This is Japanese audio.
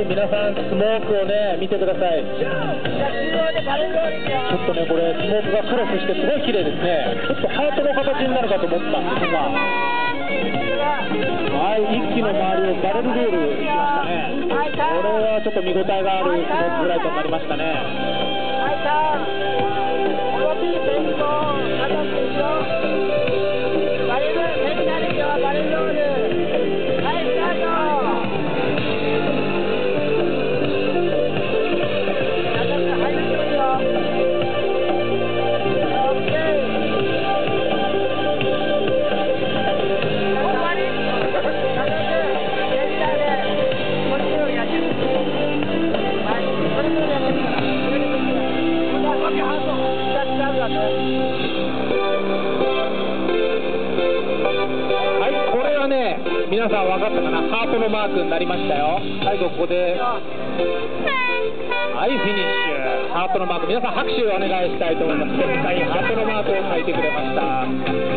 い、皆さん、スモークをね、見てください。ちょっとね、これ、スモークがクロスしてすごい綺麗ですね。ちょっとハートの形になるかと思ったんですが、はい、一気の周りをバレルゴールいきましたね。これはちょっと見応えがあるスモークフライトになりましたね。はいこれはね皆さん分かったかな？ハートのマークになりましたよ。最後ここで。はいフィニッシュ。ハートのマーク。皆さん拍手をお願いしたいと思います。今 回ハートのマークを書いてくれました